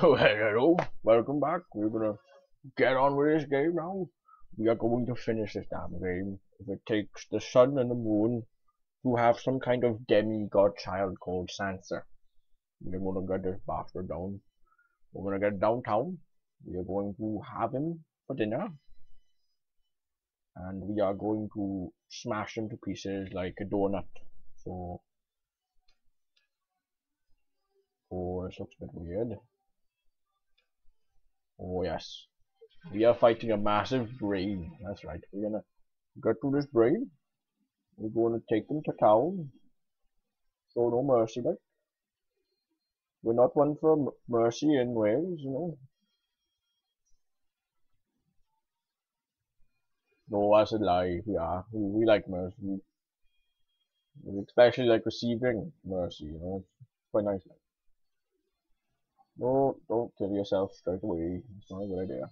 Hello, welcome back. We're gonna get on with this game now. We are going to finish this damn game. If it takes the sun and the moon to have some kind of demigod child called Sansa. We're gonna get this bastard down. We're gonna get downtown. We are going to have him for dinner. And we are going to smash him to pieces like a donut. So Oh, this looks a bit weird. Oh yes. We are fighting a massive brain. That's right. We're gonna get to this brain. We're gonna take them to town. Show no mercy, like. We're not one for mercy in Wales, you know. No, that's a lie. Are. We, we like mercy. We especially like receiving mercy, you know. It's quite nice. No, don't kill yourself straight away. It's not a good idea.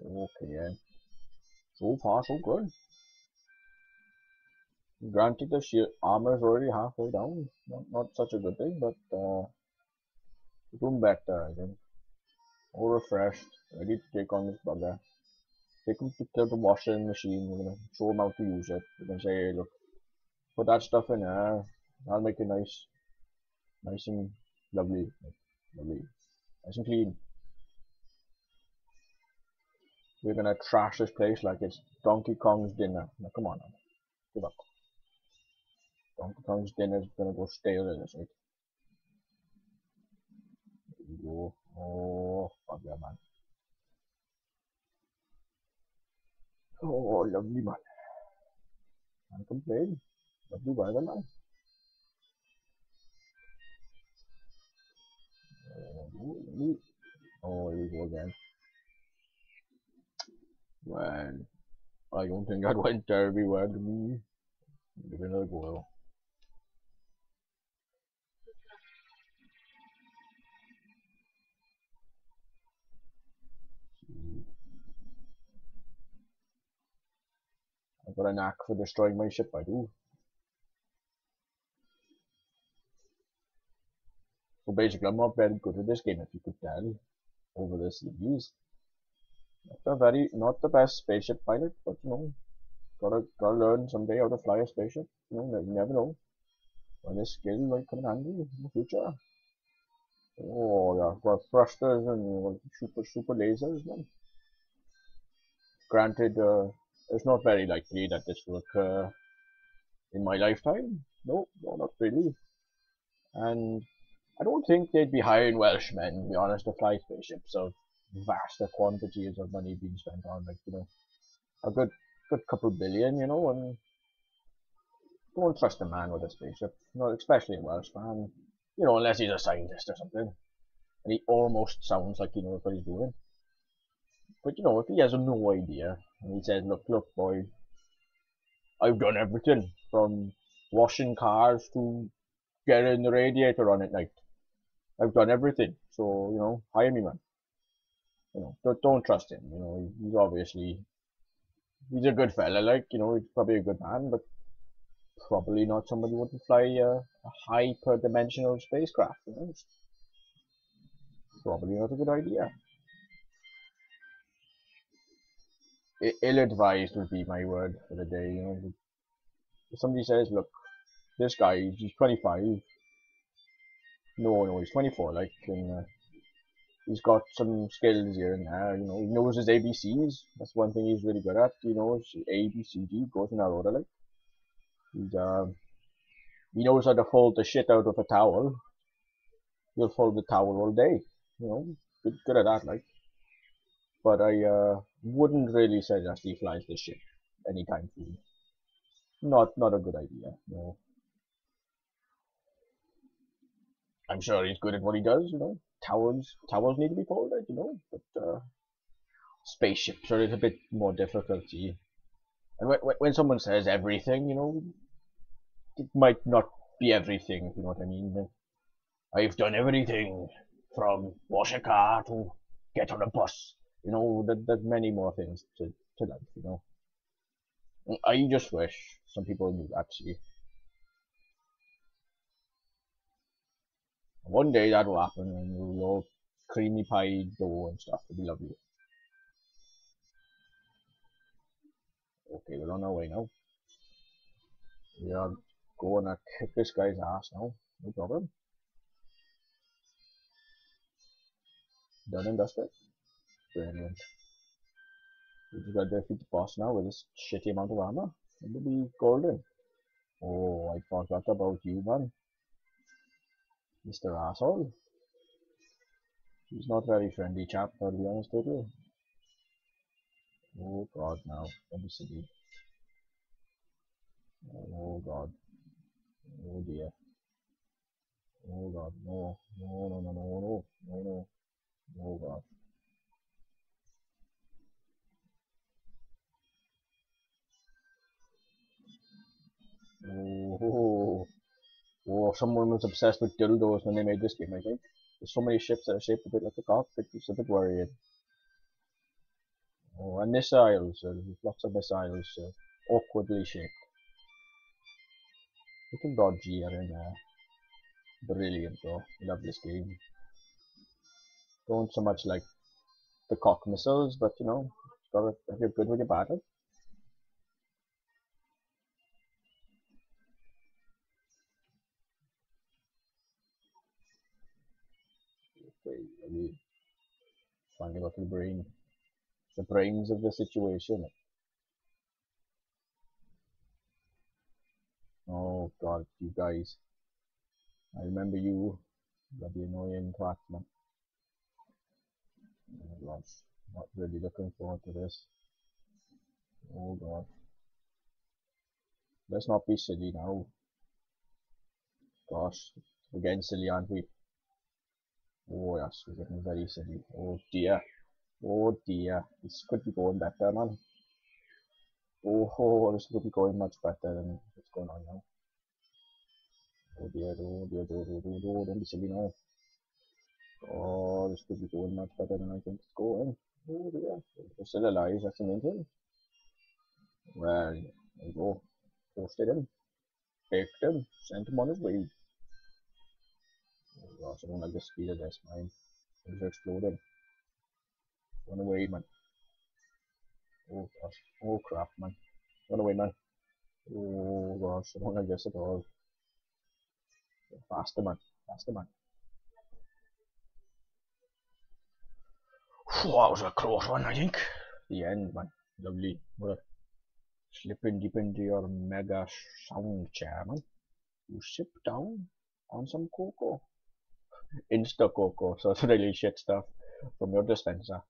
Okay. So far, so good. Granted, the shield armor is already halfway down. Not, not such a good thing, but uh, doing better, I think. All refreshed, ready to take on this bugger. Take him to kill the washing machine. We're gonna show him how to use it. We're gonna say, hey, look, put that stuff in there. I'll make it nice, nice and lovely, lovely, nice and clean. We're gonna trash this place like it's Donkey Kong's dinner. Now come on, now. give up. Donkey Kong's dinner is gonna go stale in this, right? There you go. Oh, fuck yeah, man. Oh, lovely man. Can't complain. Lovely weather, man. Oh, here we go again. Well, I don't think that went terribly well to me. Give another go. I've got a knack for destroying my ship, I do. So basically, I'm not very good at this game, if you could tell, over the series. Not a very, not the best spaceship pilot, but you know, gotta gotta learn someday how to fly a spaceship. You know, you never know when this skill might come in handy in the future. Oh yeah, got thrusters and super super lasers, man. Granted, uh, it's not very likely that this will occur in my lifetime. No, no, not really. And I don't think they'd be hiring Welshmen, to be honest, to fly spaceships of vast quantities of money being spent on, like, you know, a good, good couple billion, you know, and don't trust a man with a spaceship, no, especially a Welshman, you know, unless he's a scientist or something, and he almost sounds like he knows what he's doing. But, you know, if he has no idea, and he says, look, look, boy, I've done everything, from washing cars to getting the radiator on at night. I've done everything, so, you know, hire me, man you know, don't, don't trust him. You know, he's obviously he's a good fella. Like you know, he's probably a good man, but probably not somebody who would fly a, a hyper-dimensional spacecraft. You know, it's probably not a good idea. Ill-advised would be my word for the day. You know, if somebody says, "Look, this guy, he's 25." No, no, he's 24. Like, and uh, he's got some skills here and there. You know, he knows his ABCs. That's one thing he's really good at. He knows A, B, C, D goes in that order. Like he's uh, he knows how to fold the shit out of a towel. He'll fold the towel all day. You know, good, good at that. Like, but I uh, wouldn't really suggest he flies the ship anytime soon. Not not a good idea. You know. I'm sure he's good at what he does, you know towers towers need to be folded, you know, but uh, spaceships are a bit more difficult. And when, when someone says everything, you know, it might not be everything. You know what I mean? I've done everything from wash a car to get on a bus. You know, that there's many more things to to life. You know, I just wish some people knew that. See, One day that will happen and we'll all creamy pie dough and stuff. It'll be lovely. Okay, we're on our way now. We are going to kick this guy's ass now. No problem. Done and dusted. Brilliant. We just got to defeat the boss now with this shitty amount of armor. It'll be golden. Oh, I forgot about you, man. Mr. Asshole. He's not very friendly chap, I'll be honest with you. Oh god, now. See. Oh god. Oh dear. Oh god, no. No, no, no, no, no. No, no. Oh god. Oh, oh, someone was obsessed with dildos when they made this game, I think. There's so many ships that are shaped a bit like a cockpit, it's a bit worrying. Oh, and missiles, uh, lots of missiles, uh, awkwardly shaped. Little dodgy here and there. Brilliant though, love this game. Don't so much like the cock missiles, but you know, gotta, if you're good with your battle, finally got the brain. The brains of the situation. Eh. Oh god, you guys. I remember you. Bloody annoying twat, man. Oh. Not really looking forward to this. Oh god. Let's not be silly now. Gosh. We're getting silly, aren't we? Oh yes, we're getting very silly. Oh dear. Oh dear. This could be going better, man. Oh, oh this could be going much better than what's going on now. Oh dear, oh dear, oh dear, oh dear, don't be silly now. Oh, this could be going much better than I think it's going. Oh dear. We're still alive, that's the main thing. Well, there we go. Posted him. Baked him. Sent him on his way. Oh gosh, I don't like the speed of this, man. Things are exploding. Run away, man. Oh gosh. Oh crap, man. Run away, man. Oh gosh, er I don't like this at all. Faster, man. Faster, man. That was a close one, I think. The end, man. Lovely. What a slipping deep into your mega sound chair, man. You sip down on some cocoa. Insta cocoa, so it's really shit stuff from your dispenser.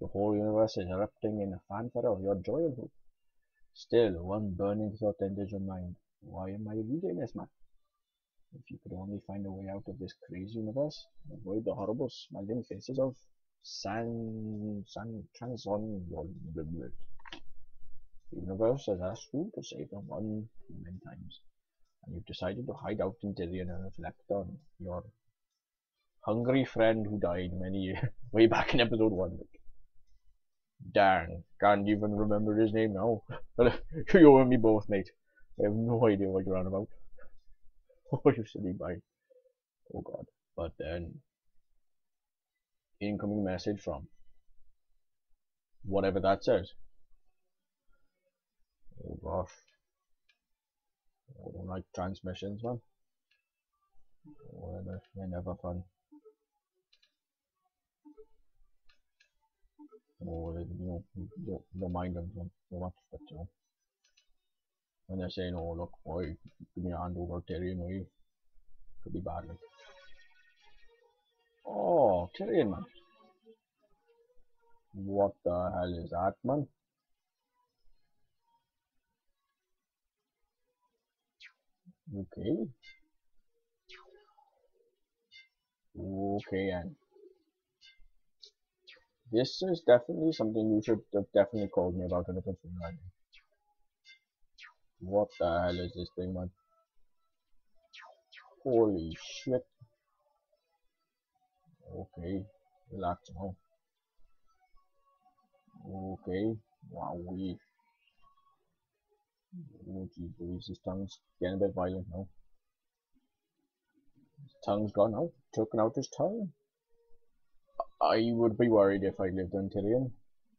The whole universe is erupting in a fanfare of your joy and hope. Still, one burning thought enters your mind. Why am I reading this, man? If you could only find a way out of this crazy universe, avoid the horrible smiling faces of San San Transon The universe has asked you to save them one too many times, and you've decided to hide out in Tyrian and reflect on your hungry friend who died many way back in episode one. Darn, can't even remember his name now. you and me both, mate. I have no idea what you're on about. Oh, you silly boy. Oh god. But then, incoming message from whatever that says. Oh gosh. I don't like transmissions, man. They're, they're never fun. Oh, you know, you don't, you don't mind them so, so much, know. When they're saying, oh look, boy, give me a hand over Tyrian, will you? Could be bad, like. Oh, Tyrian, man. What the hell is that, man? Okay. Okay, and this is definitely something you should have definitely called me about in writing. What the hell is this thing, man? Holy shit. Okay, relax now. Okay, wow, we. Oh, geez, this tongue's getting a bit violent now. tongue's gone out, Taken out his tongue. I would be worried if I lived in Tyrian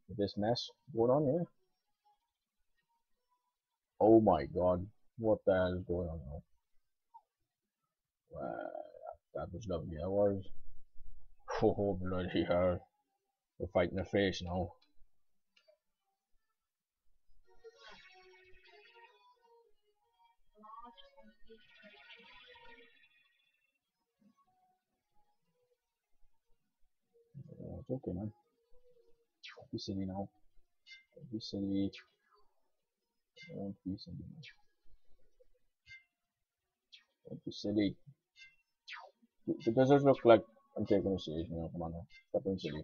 with this mess going on here. Oh my god, what the hell is going on now? Wow, that was lovely, that was. Oh bloody hell. We're fighting a face now. Okay man. Silly now. Silly. Don't silly man. Don't silly. It doesn't look like I'm taking a serious now. Come on now. Stop being silly.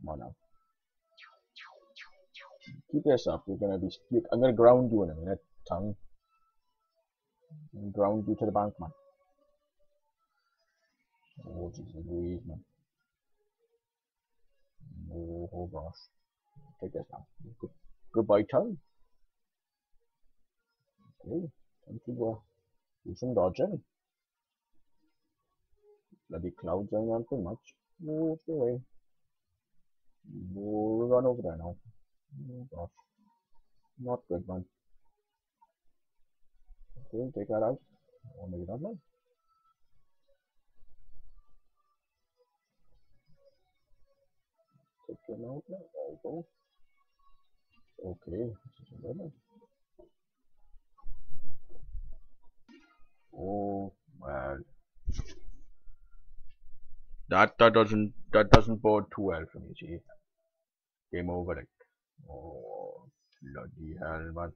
Come on now. Keep up. You're gonna be. I'm gonna ground you in a minute, tongue. ground you to the bank, man. Oh, Jesus Louise, man. Oh, oh gosh. Take this now. Good, goodbye, tongue. Okay, time to go do some dodging. Bloody clouds ain't on too much. Move away. We'll run over there now. Oh gosh. Not good, man. Okay, take that out. Oh, maybe not, man. Take now. There go. Okay, this is man. Oh, well. That that doesn't that doesn't bode too well for me, gee. Game over like. Oh bloody hell man.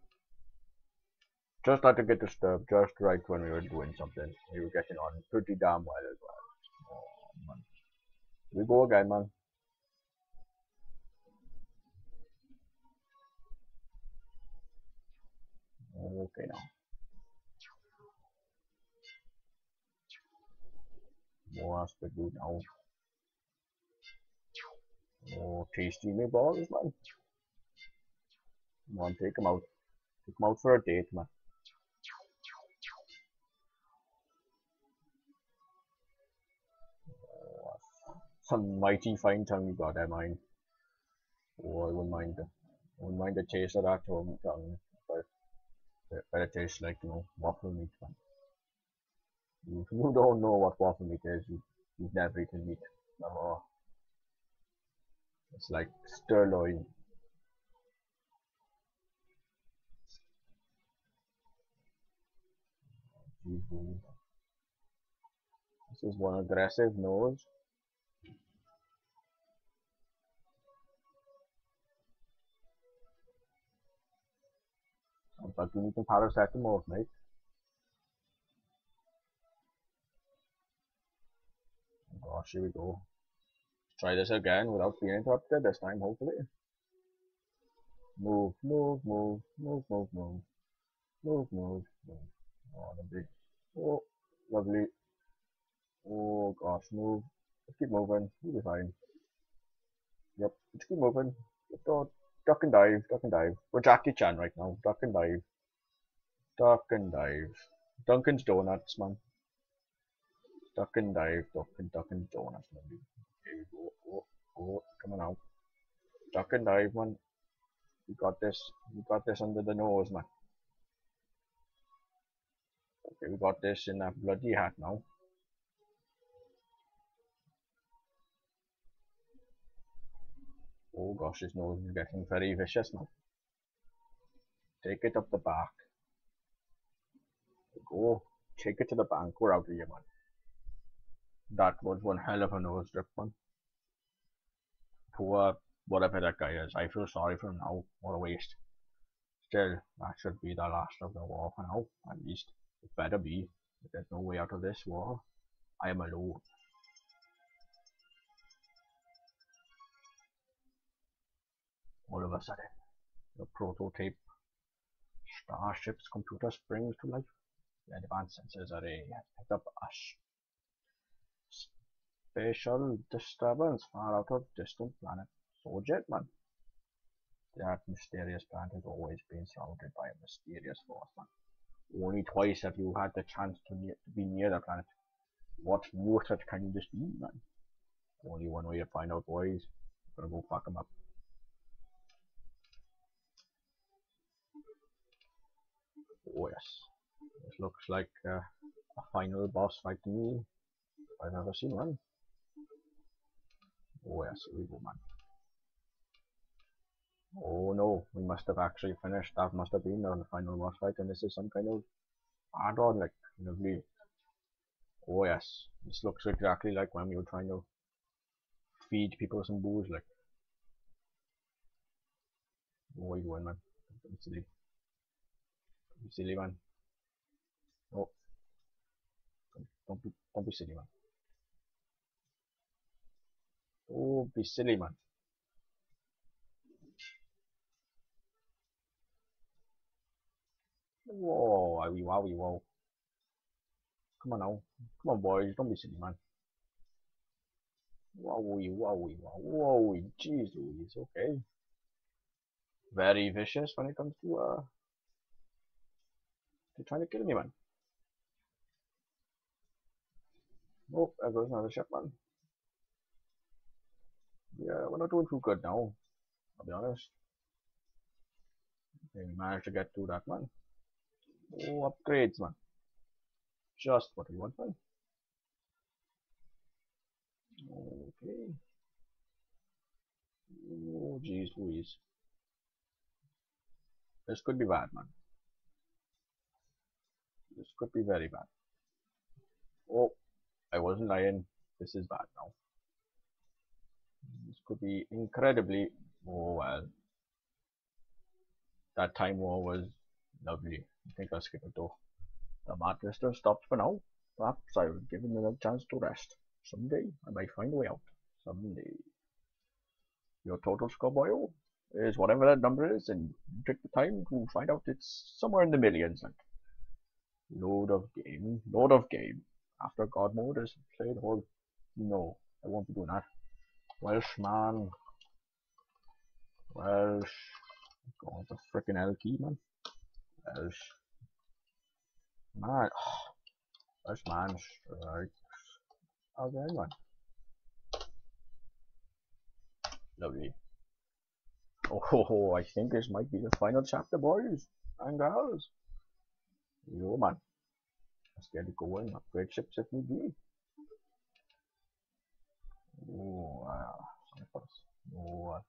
Just had to get disturbed just right when we were doing something. We were getting on pretty damn well as well. Oh man. We go again man. Okay now. More aspect do now. Oh, tasty meatballs, man. Come on, take him out. Take him out for a date, man. Some mighty fine tongue you got there, mine. Oh, I wouldn't mind the, I wouldn't mind the taste of that tongue but it better taste like, you know, waffle meat, man. If you don't know what waffle meat is, you, you've never eaten meat. No. It's like sirloin. This is one aggressive nose. Like you need some paracetamol, mate. Oh, gosh, here we go. Try this again without being interrupted this time, hopefully. Move, move, move, move, move, move. Move, move, move. Oh, lovely. Oh, lovely. Oh gosh, move. Just keep moving. You'll be fine. Yep, just keep moving. Don't duck and dive, duck and dive. We're Jackie Chan right now. Duck and dive. Duck and dive. Dunkin's Donuts, man. Duck and dive, duck and duck and donuts, man. Here we go. Oh, oh, come on out. Duck and dive, man. You got this. You got this under the nose, man. Okay, we got this in that bloody hat now. Oh gosh, his nose is getting very vicious now. Take it up the back. Go. Take it to the bank. We're out of here, man. That was one hell of a nose drip, man. Poor whatever that guy is. I feel sorry for him now. What a waste. Still, that should be the last of the war for now, at least. It better be. There's no way out of this war, I am alone. All of a sudden, the prototype starship's computer springs to life. The advanced sensors array has picked up a spatial disturbance far out of distant planet Sojet, man. That mysterious planet has always been surrounded by a mysterious force, man. Only twice have you had the chance to, to be near the planet. What new threat can you just be, man? Only one way to find out, boys. Gonna go fuck them up. Oh yes. This looks like uh, a final boss fight to me. I've never seen one. Oh yes, we go man. Oh no, we must have actually finished. That must have been the final boss fight and this is some kind of add-on like lovely. Oh yes, this looks exactly like when we were trying to feed people some booze like. Are you doing man? Be silly. Don't be silly man. Oh. Don't, be don't be silly man. Don't be silly man. Whoa, wowie wowie whoa. Come on now. Come on boys, don't be silly man. Wowie wowie wow. Wowie, jeez Louise, okay. Very vicious when it comes to uh to trying to kill me man. Oh, there goes another ship man. Yeah, we're not doing too good now. I'll be honest. We managed to get through that man. Oh, upgrades, man. Just what we want, man. Okay. Oh, jeez Louise. This could be bad, man. This could be very bad. Oh, I wasn't lying. This is bad now. This could be incredibly, oh well. That time war was lovely. I think I'll skip it though. The madness has stopped for now. Perhaps I will give him a chance to rest. Someday I might find a way out. Someday. Your total score boil is whatever that number is and take the time to find out it's somewhere in the millions like. Load of game. Load of game. After God mode is played whole no, I won't be doing that. Welshman. Welsh. God the freaking L key man. Welsh. Man. Oh, Welshman strikes. Oh, Again one. Lovely. Oh, I think this might be the final chapter, boys and girls. Yo, man. Let's get it going. Upgrade ships if need be. Oh, uh, snipers. Oh, uh,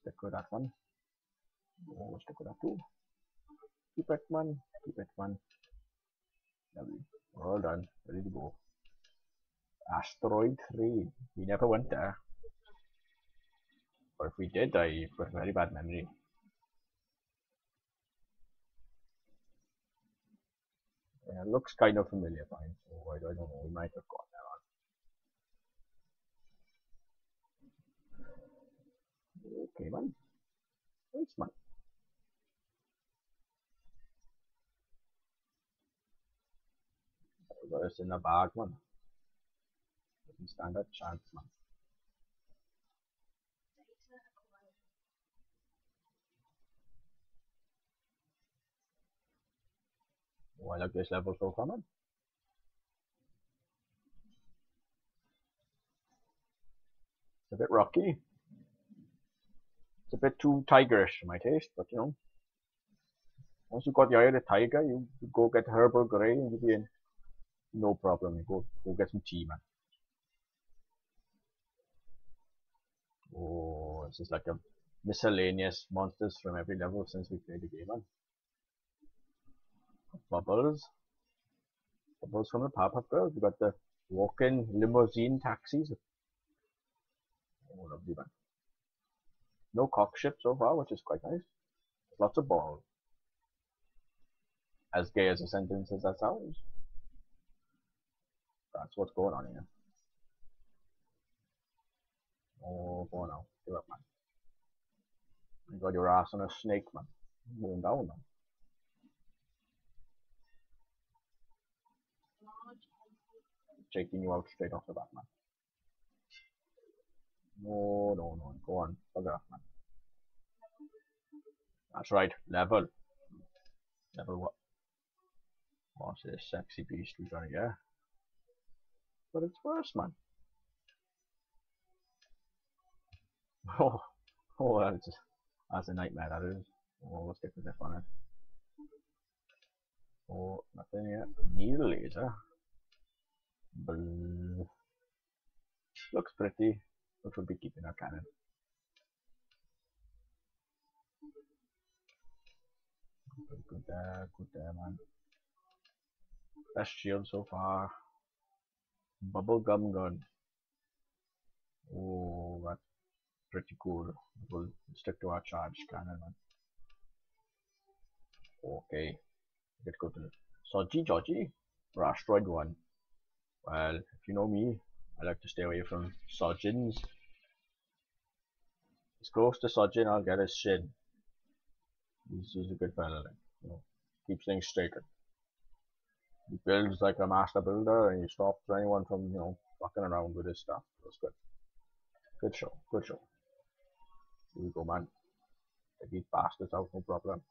stick with that one. Oh, stick with that too. Keep it, man. Keep it, man. Lovely. Well done. Ready to go. Asteroid 3. We never went there. Or if we did, I have a very bad memory. Yeah, looks kind of familiar, fine. So I, don't know, we might have gone there on. Okay, man. Thanks, man. Got us in the bag, man. Doesn't stand a chance, man. I like this level so man. It's a bit rocky. It's a bit too tigerish for my taste, but you know. Once you got the eye of the tiger, you, you go get herbal grey and you'll be in. No problem, you go, go get some tea, man. Oh, this is like a miscellaneous monsters from every level since we played the game, man. Bubbles. Bubbles from the Powerpuff Girls. We got the walk-in limousine taxis. Oh, lovely man. No cockship so far, which is quite nice. Lots of balls. As gay as a sentence as that sounds. That's what's going on here. Oh, go now. Give up, man. You got your ass on a snake, man. Going down, man. Taking you out straight off the bat, man. No, no, no. Go on. Bugger off, man. That's right. Level. Level what? What's this sexy beast we got here? But it's worse, man. Oh, oh, that's, that's a nightmare, that is. Oh, we'll stick with this one. Oh, nothing yet. Needle laser. Blah. Looks pretty, but we'll be keeping our cannon. Good, there, good there, man. Best shield so far. Bubblegum gun. Oh, that's pretty cool. We'll stick to our charge cannon, man. Okay. Let's go to Soji Joji or Asteroid 1. Well, if you know me, I like to stay away from Sojins. As close to Sojin I'll get his shin. He's, he's a good fella, like, you know, keeps things straight. He builds like a master builder and he stops anyone from, you know, fucking around with his stuff. That's good. Good show, good show. Here we go, man. Take these bastards out, no problem.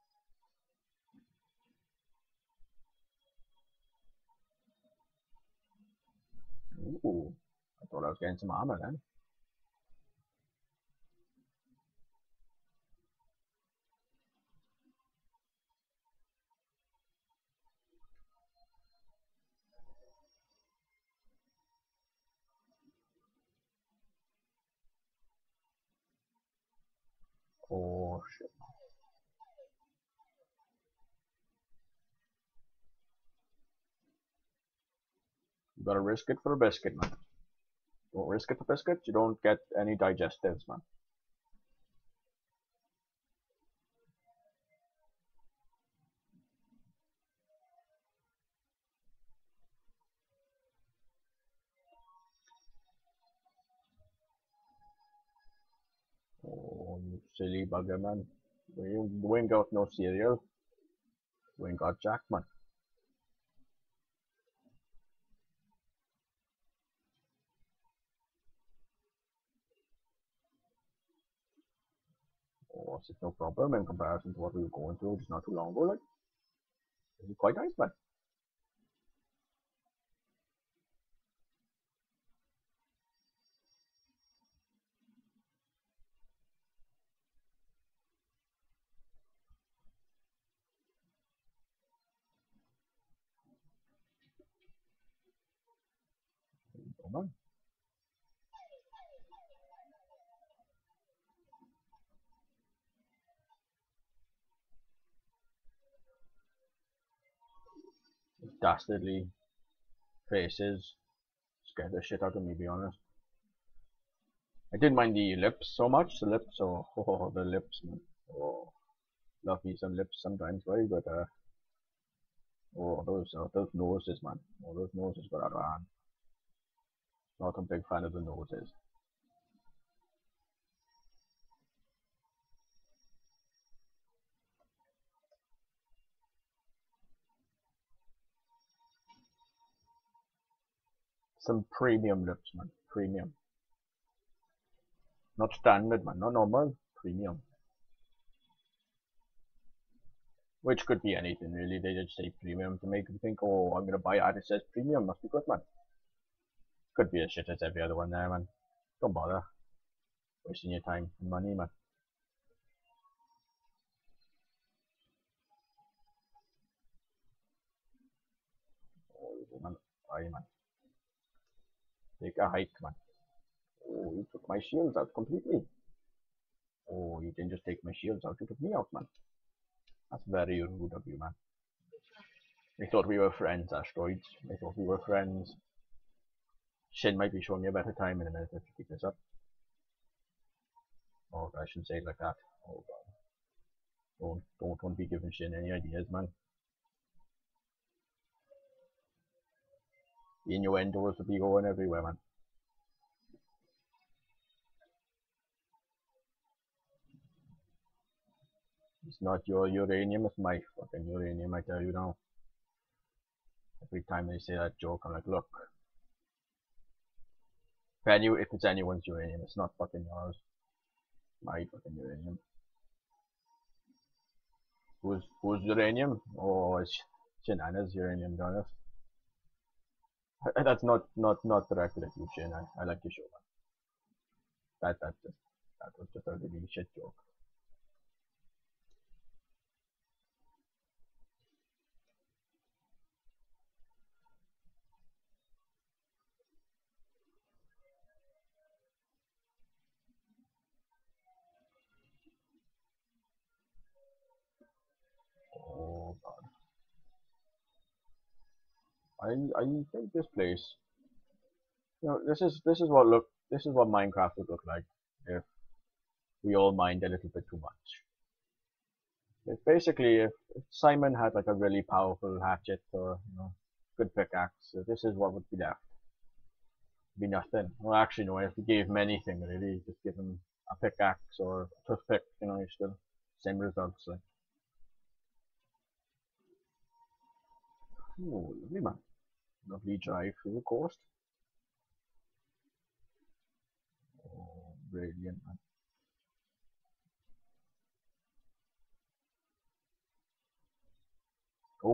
Ooh, I thought I was getting some armor then. Oh shit. You gotta risk it for a biscuit, man. Don't risk it for biscuit, you don't get any digestives, man. Oh, you silly bugger, man. We, we ain't got no cereal. We ain't got Jack, it's no problem in comparison to what we were going through just not too long ago, like. This is quite nice, man. Come on. Dastardly faces scared the shit out of me, be honest. I didn't mind the lips so much, the lips, oh, oh the lips, man. Oh, love me some lips sometimes, right? But, uh, oh, those, uh, those noses, man. Oh, those noses got hand. Not a big fan of the noses. Some premium lips, man. Premium. Not standard, man. Not normal. Premium. Which could be anything, really. They just say premium to make you think, oh, I'm gonna buy it. It says premium. Must be good, man. Could be as shit as every other one there, man. Don't bother. Wasting your time and money, man. Oh, man. Aye, man. Take a hike, man. Oh, you took my shields out completely. Oh, you didn't just take my shields out, you took me out, man. That's very rude of you, man. We thought we were friends, asteroids. We thought we were friends. Shin might be showing me a better time in a minute if you keep this up. Oh, I shouldn't say it like that. Oh god. Don't, don't want to be giving Shin any ideas, man. Innuendos will be going everywhere, man. It's not your uranium, it's my fucking uranium, I tell you now. Every time they say that joke, I'm like, look. If, any, if it's anyone's uranium, it's not fucking yours. My fucking uranium. Who's, who's uranium? Oh, it's Shenanigans uranium, to be honest. That's not not not at you, Shin. I, I like your show, man. That that just that was just a really shit joke. I I think this place you know this is this is what look this is what Minecraft would look like if we all mined a little bit too much. If basically if, if Simon had like a really powerful hatchet or you know good pickaxe, uh, this is what would be left. Be nothing. Well actually no, if you gave him anything really, just give him a pickaxe or a toothpick, you know, you still same results like. Oh, lovely man. Lovely drive through the coast. Oh, brilliant man.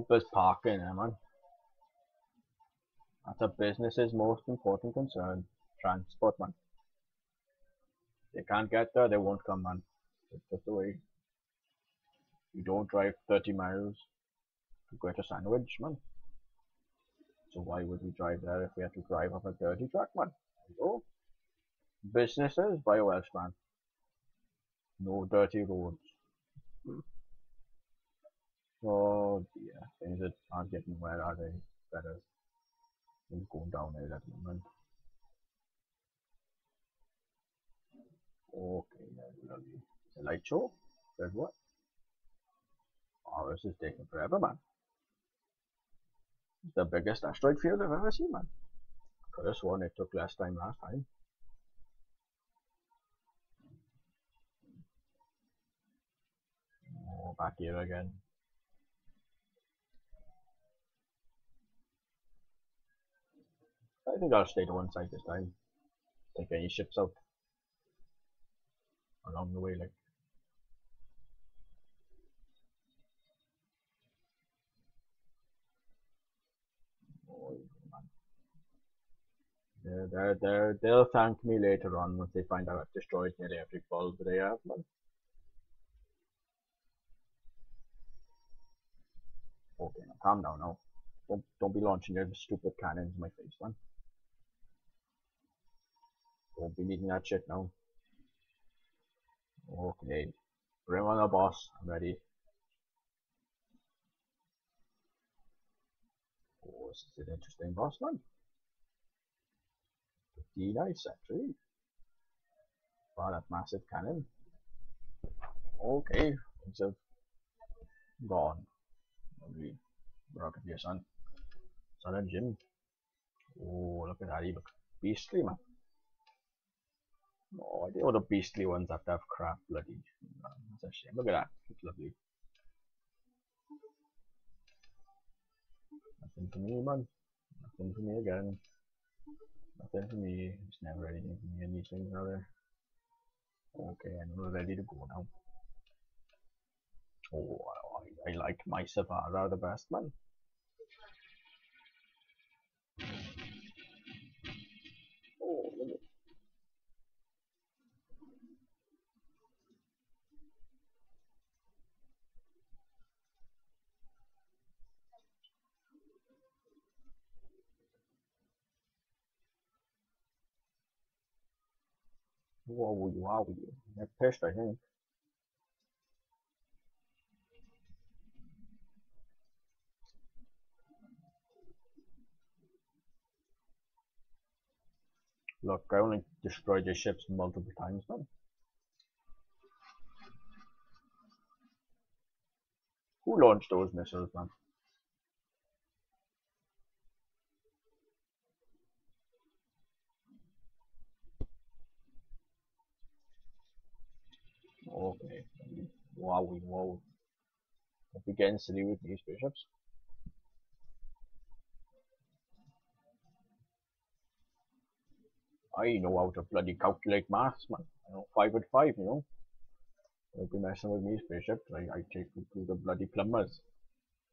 There's parking man. That's a business's most important concern. Transport man. They can't get there, they won't come man. It's just the way. You don't drive 30 miles to get a sandwich man. So why would we drive there if we had to drive up a dirty track, man? So, businesses by a Welshman. No dirty roads. Hmm. Oh dear, things that aren't getting where are they? Better. Things going downhill at the moment. Okay, lovely. It's a light show? Said what? Oh, this is taking forever, man the biggest asteroid field I've ever seen, man. Could have sworn it took less time last time. Oh, back here again. I think I'll stay to one side this time. Take any ships out along the way, like. They're, they're, they're, they'll thank me later on once they find out I've destroyed nearly every bulb they have. Okay, now calm down now. Don't, don't be launching your stupid cannons in my face, man. Don't be needing that shit now. Okay. Bring on the boss. I'm ready. Oh, this is an interesting boss, man nice actually. Wow, that massive cannon. Okay, things have gone. Lovely. Rocket here, son. Son and Jim. Oh, look at that, he looks beastly, man. No idea what the beastly ones have to have crap bloody. That's a shame. Look at that, it's lovely. Nothing for me, man. Nothing for me again. Nothing for me. It's never anything for me in these things, are there? Okay, and we're ready to go now. Oh, I, I like my Savara the best, man. Whoa, wow, they're pissed, I think. Look, I only destroyed your ships multiple times now. Who launched those missiles, man? Okay. Wow, wow. We getting silly with these bishops? I know how to bloody calculate maths, man. I know five with five, you know. Don't be messing with these bishops. I, I take you to the bloody plumbers.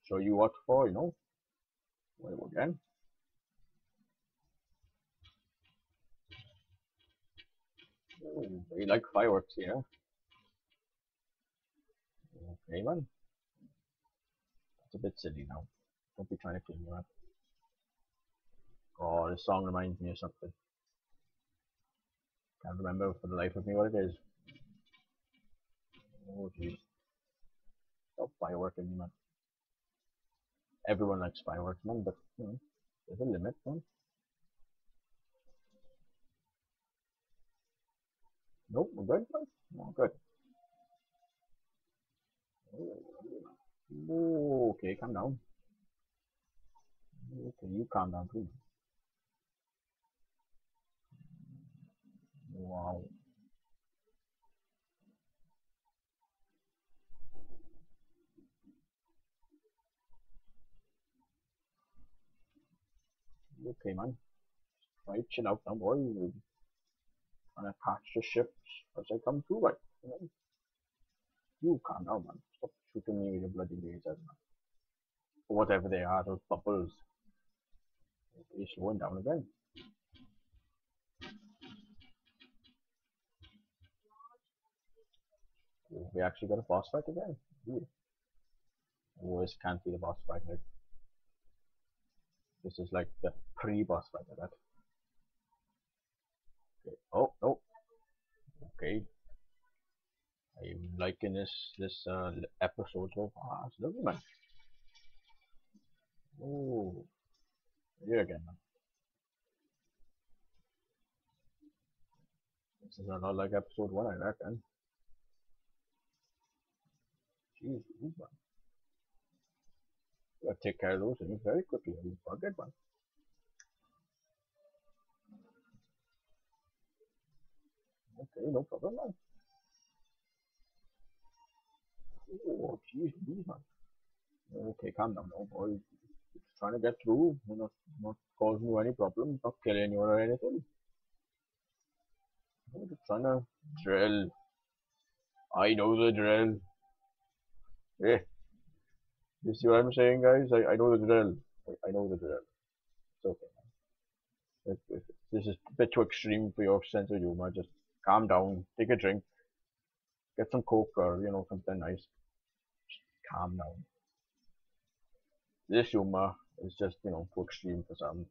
show you what for, you know. Wait again. Oh, they like fireworks here. Man. That's a bit silly now. Don't be trying to clean me, up. Oh, this song reminds me of something. Can't remember for the life of me what it is. Oh, jeez. Stop fireworking, man. Everyone likes fireworks, man, but, you know, there's a limit, man. Nope, we're good, man. Oh, good. Okay, calm down. Okay, you calm down too. Wow. Okay, man. Try chill out, don't worry. We're gonna the ships as they come through, right? You, know? You calm ah, down, man. Stop shooting me with your bloody lasers, man. Whatever they are, those bubbles. Okay, slowing down again. we actually got a boss fight again. This can't be the boss fight. Like, this is like the pre-boss fight that. Okay. Oh, oh. Okay. I'm liking this this uh, episode so far. It's lovely, man. Oh, here again, man. This is a lot like episode one, I reckon. Jeez, man. Gotta take care of those things very quickly, you forget one. Okay, no problem, man. Oh, jeez, man. Okay, calm down now, boy. It's trying to get through. We're not, not causing you any problems, not killing you or anything. I'm trying to drill. I know the drill. Yeah. You see what I'm saying, guys? I, I know the drill. I, I know the drill. It's okay. If, if this is a bit too extreme for your sense of humor, just calm down, take a drink, get some coke or you know something nice. Calm down. This humor is just you know too extreme for some.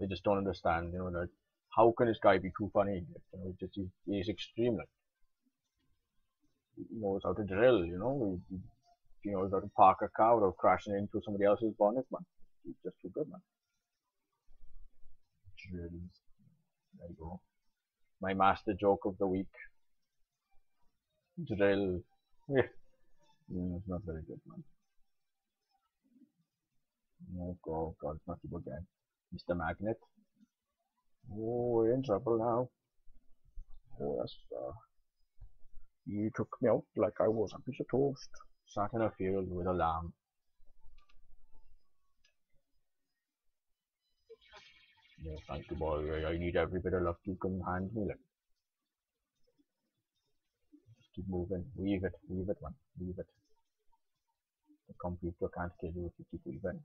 They just don't understand. You know that how can this guy be too funny? You know, just he, he's extreme. Like he knows how to drill. You know, he, he knows how to park a car without crashing into somebody else's bonnet, man. He's just too good, man. Drills. There you go my master joke of the week. Drill. Yeah. Mm, it's not very good, man. Oh god, not you again. Mr. Magnet. Oh, we're in trouble now. Oh, yes, uh, you took me out like I was a piece of toast. Sat in a field with a lamb. Yeah, thank you, boy. I need every bit of luck you can hand me. Like. Keep moving. Weave it. Weave it, man. Weave it. The computer can't kill you if you keep weaving.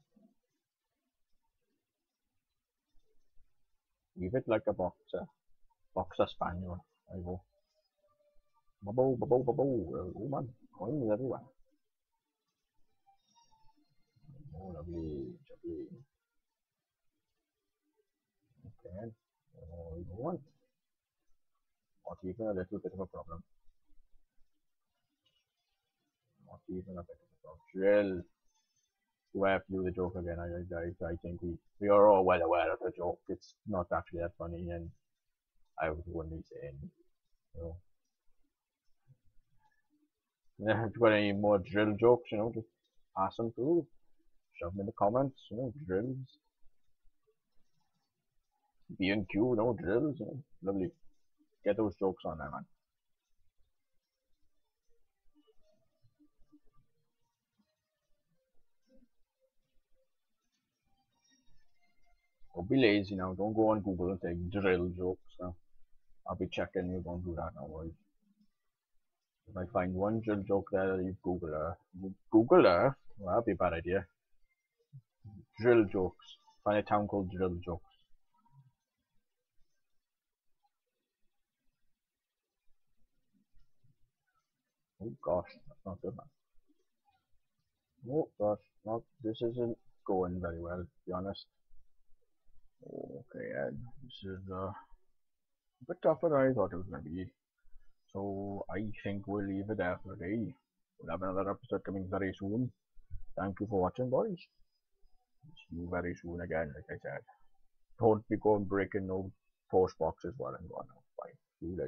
Weave it like a boxer. Boxer spaniel. You go. Bubble, bubble, bubble. Oh, man. Coins everywhere. Oh, lovely. Lovely. Okay. Hold on. Not even a little bit of a problem. Bit of a problem. Drill. Do the joke again? I, I, I think we, we are all well aware of the joke. It's not actually that funny and I was only saying, you know. If you got any more drill jokes, you know, just pass them through. Shove them in the comments, you know, drills. B&Q, no drills, you know, lovely. Get those jokes on there, man. Don't be lazy now. Don't go on Google and take drill jokes now. I'll be checking you. Don't do that now, boys. If I find one drill joke there you've Googled Earth, Google Earth, Well, that'd be a bad idea. Drill jokes. Find a town called Drill Jokes. Oh gosh, that's not good, man. Oh gosh, not this isn't going very well, to be honest. Okay, Ed, this is uh, a bit tougher than I thought it was to be. So I think we'll leave it there for today. We'll have another episode coming very soon. Thank you for watching, boys. See you very soon again, like I said. Don't be going breaking no post boxes while I'm gone. Bye. See you later.